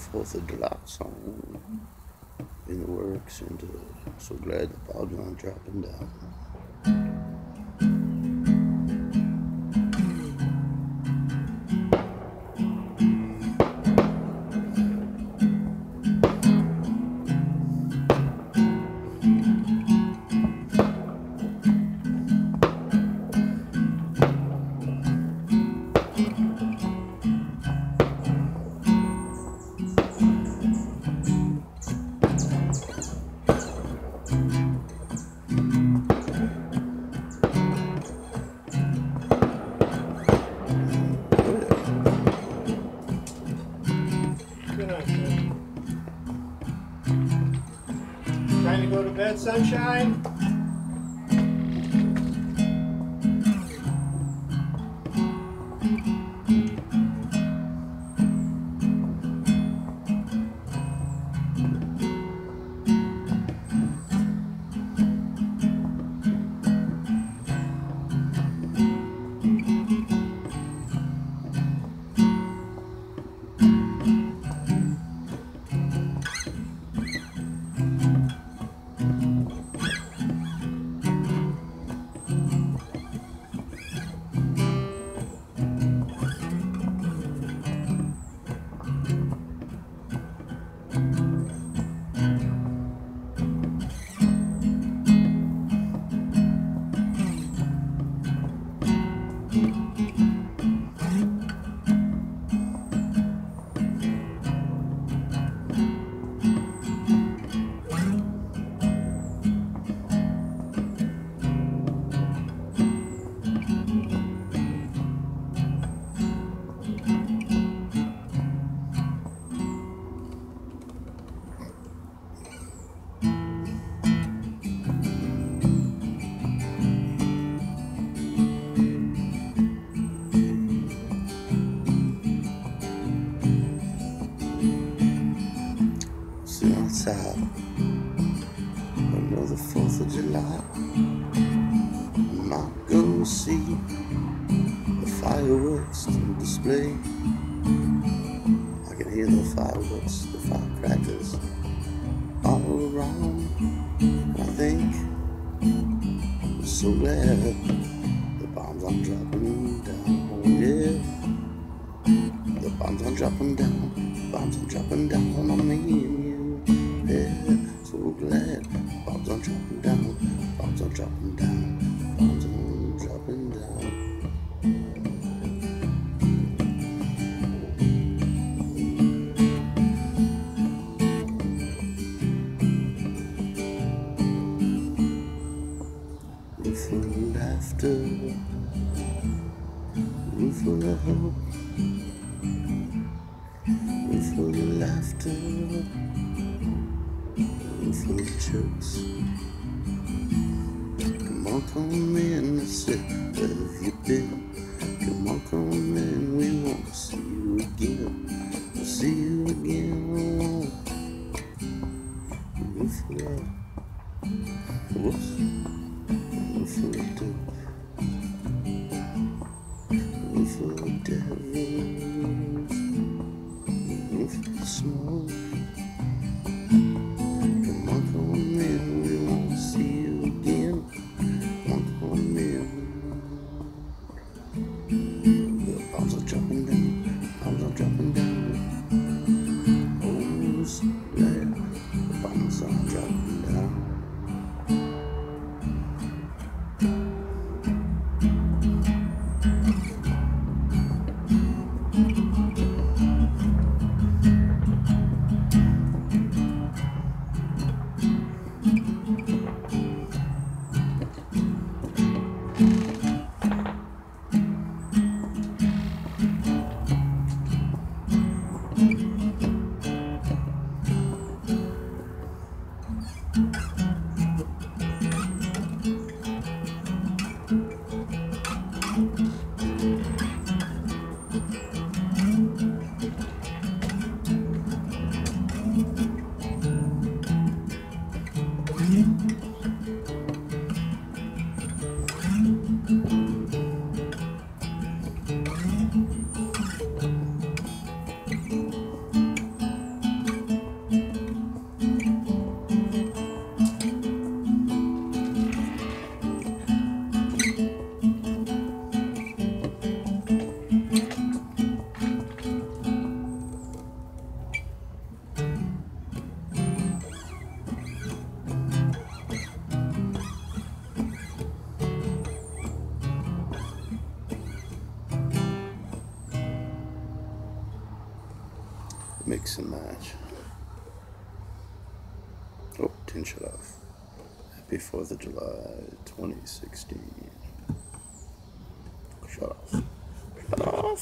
Fourth of July song in the works, and uh, so glad the bombs aren't dropping down. Bed, sunshine? Outside another Fourth of July. I'm not gonna see the fireworks on display. I can hear the fireworks, the firecrackers all around. I think I'm so glad the bombs are dropping down. Oh, yeah, the bombs are dropping down. Bombs are dropping down on me of laughter, room full of hope, room full of laughter, room full of jokes. Come on, come in and sit where have you been? Come on, come in, we want to see you again. We'll see you again. Room full of, whoops. Room full of Room full of smoke. Thank mm -hmm. you. Mix and match. Oh, tin shut off. Happy 4th of July 2016. Shut off. Shut off.